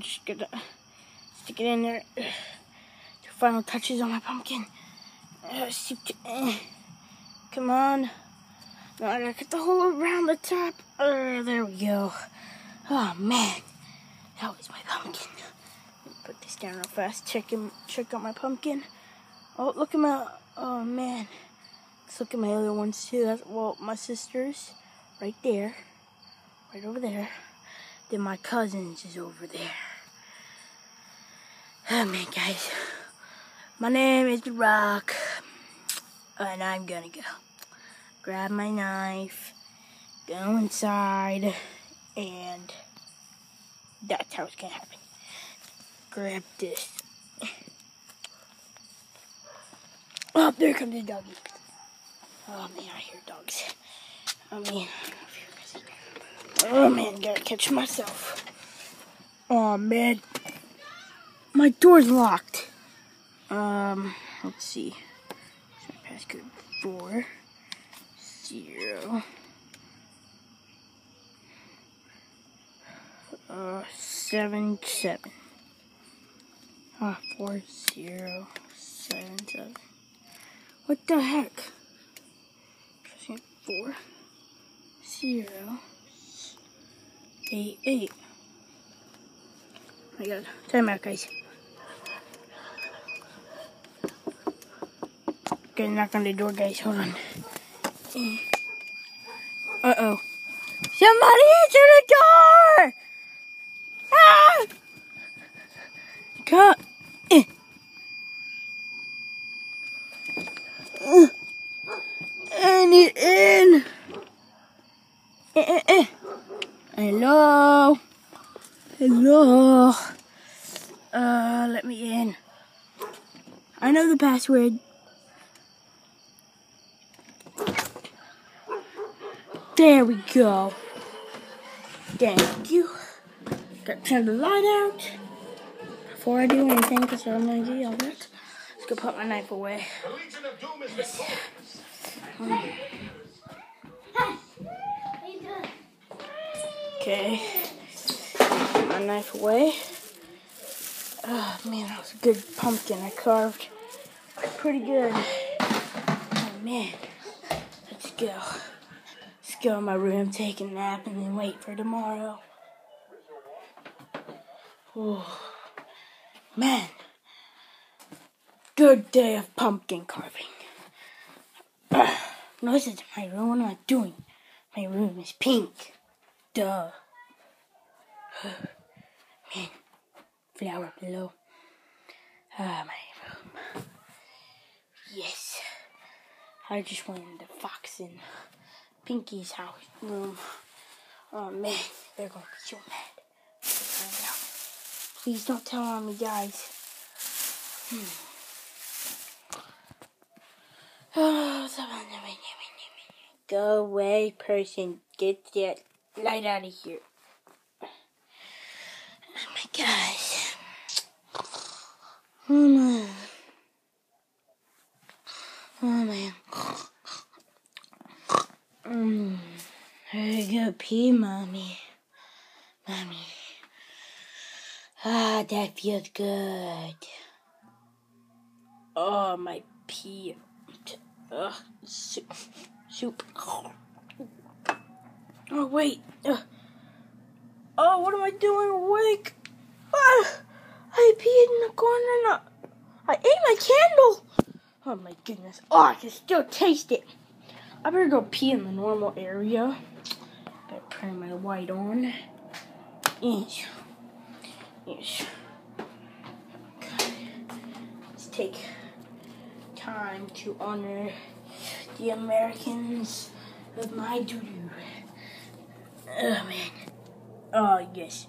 Just gonna stick it in there. Do final touches on my pumpkin. Uh, come on. No, I gotta get the hole around the top. Uh, there we go. Oh man, that was my pumpkin. Put this down real fast. Check him. Check out my pumpkin. Oh, look at my. Oh man. Let's look at my other ones too. That's well, my sisters, right there, right over there. Then my cousins is over there. Oh man, guys. My name is The Rock, and I'm gonna go grab my knife, go inside, and that's how it's gonna happen. Grab this. Oh, there comes the doggy. Oh man, I hear dogs. Oh man. Oh man, gotta catch myself. Oh man. My door's locked. Um, let's see. Passcode four zero uh seven seven. Ah, four zero seven seven. What the heck? Four zero eight eight. I got time out, guys. Okay, knock on the door, guys. Hold on. Uh oh. Somebody answer the door! Ah! Come. Eh. Uh. I need in. Eh, eh, eh. Hello. Hello. Uh, let me in. I know the password. There we go. Thank you. Gotta turn the light out before I do anything because I'm gonna get yelled at. Let's go put my knife away. Okay. Put my knife away. Oh man, that was a good pumpkin I carved. Pretty good. Oh man. Let's go. Let's go in my room, take a nap, and then wait for tomorrow. Oh, man. Good day of pumpkin carving. no, this is my room. What am I doing? My room is pink. Duh. Man, flower below. Ah, my room. Yes. I just went into Fox and Pinky's house room. Oh man, they're gonna be so mad. Please don't tell on me, guys. Hmm. Go away, person. Get that light out of here. Oh my gosh. Oh man. Oh man. Mm. I go pee, mommy. Mommy. Ah, that feels good. Oh, my pee. Ugh, soup. soup. Oh, wait. Uh, oh, what am I doing awake? Ah, I peed in the corner and I ate my candle. Oh, my goodness. Oh, I can still taste it. I better go pee in the normal area. Better turn my light on. Yes. Yes. Okay. Let's take time to honor the Americans of my doo-doo. Oh, man. Oh, yes.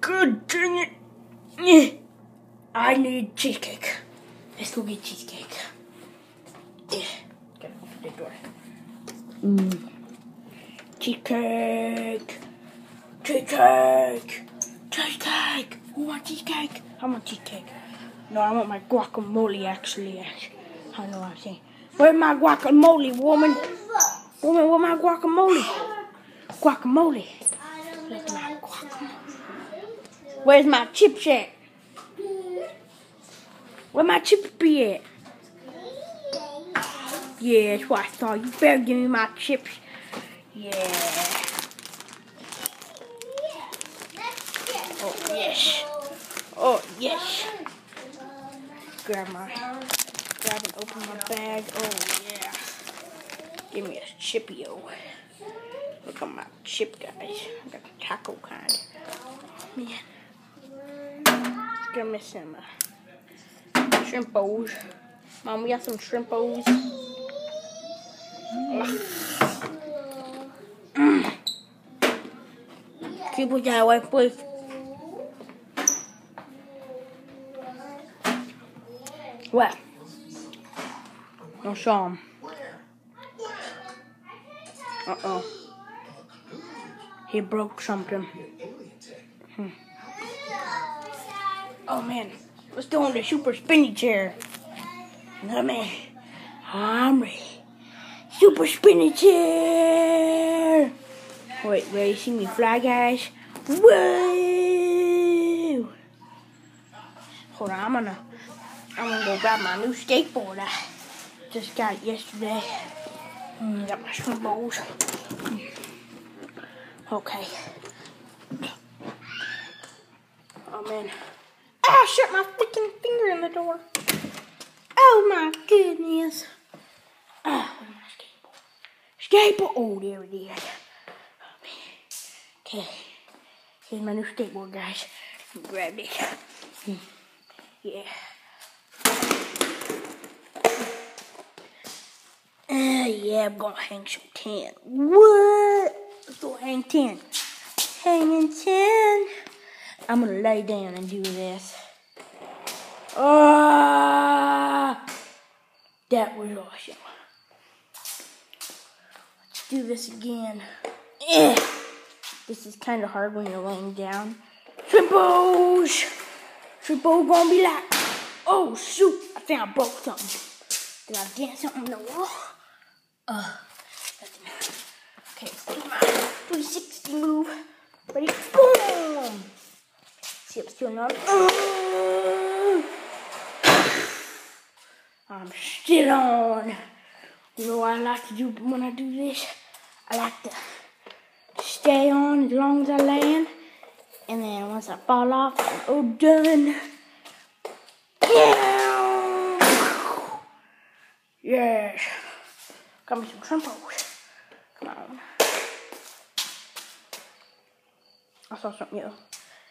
Good dang it. I need cheesecake. Let's go get cheesecake. Yeah. Gotta open the door. Mm. Cheesecake. Cheesecake. Cheesecake. Who wants cheesecake? I want cheesecake. No, I want my guacamole, actually. I know what I'm saying. Where's my guacamole, woman? Woman, where's my guacamole? Guacamole. Where's my guacamole? Where's my chips at? Where my chips be at? Yeah, that's what I thought. You better give me my chips. Yeah. Oh, yes. Oh, yes. Grab my, grab and open my bag. Oh. Give me a chipio. Look at my chip, guys. I got the taco kind. Man. Gonna miss some uh, shrimp bowls. Mom, we got some shrimp bowls. Keep it that way, please. Well, no show him. Uh oh. He broke something. Hmm. Oh man, let's go on the super spinny chair. Let me. I'm ready. Super spinny chair. Wait, ready to see me fly, guys? Whoa! Hold on, I'm gonna, I'm gonna go grab my new skateboard. I just got yesterday. Mm, got my bowls. Okay. Oh man. Ah, I shut my freaking finger in the door. Oh my goodness. Ah, where's my skateboard? Skateboard. Oh, there it is. Okay. Here's my new skateboard, guys. Grab it. Yeah. Yeah, I'm gonna hang some tin. What? Let's go hang ten. Hanging ten. I'm gonna lay down and do this. Ah, that was awesome. Let's do this again. This is kind of hard when you're laying down. Triples! Triple gonna be like, oh shoot, I think I broke something. Did I dance something on the wall? Uh, okay, let's do 360 move. Ready? Boom! See it's still. Uh, I'm still on. You know what I like to do when I do this? I like to stay on as long as I land. And then once I fall off, I'm all done. Yes. Got me some shrimpos. Come on. I saw something else.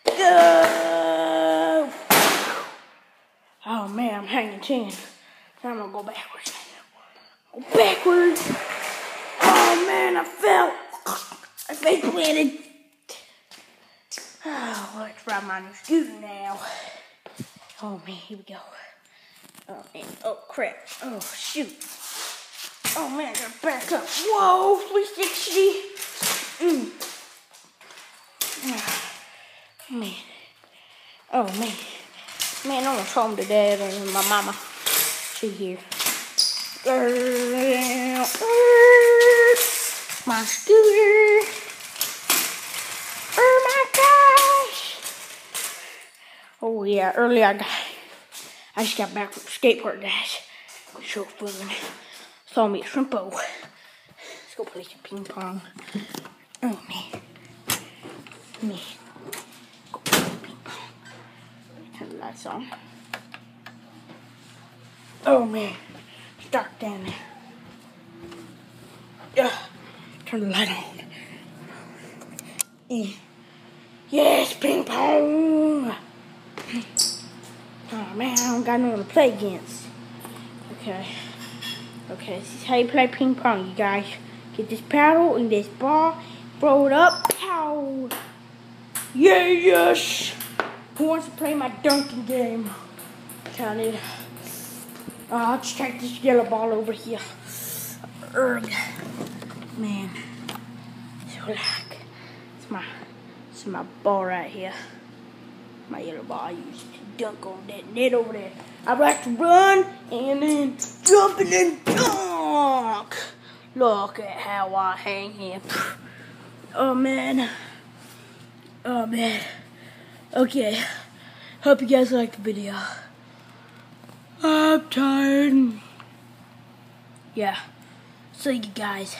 Go! Oh man, I'm hanging ten. Now I'm gonna go backwards. Go backwards. Oh man, I fell. I face planted. Oh, let's ride my new scooter now. Oh man, here we go. Oh man, oh crap. Oh shoot. Oh man, I gotta back up. Whoa, 360. Mm. Oh, man. Oh man. Man, I'm gonna show him to dad and my mama. She here. My scooter. Oh my gosh. Oh yeah, earlier I got I just got back from skate park, guys. So fun. Me a shrimpo. Let's go play some ping pong. Oh man. Man. Go play some ping pong. Turn the lights on. Oh man. It's dark down there. Yeah. Turn the light on. Yeah. Yes, ping pong. Oh man, I don't got no one to play against. Okay. Okay, this is how you play ping pong, you guys. Get this paddle and this ball, throw it up, pow! Yeah, yes! Who wants to play my dunking game? Counted. Uh, I'll just take this yellow ball over here. Ugh. Man. So like, it's my, it's my ball right here my yellow ball I to dunk on that net over there. I like to run and then jump and then dunk. Look at how I hang here. Oh man. Oh man. Okay. Hope you guys liked the video. I'm tired. Yeah. See you guys.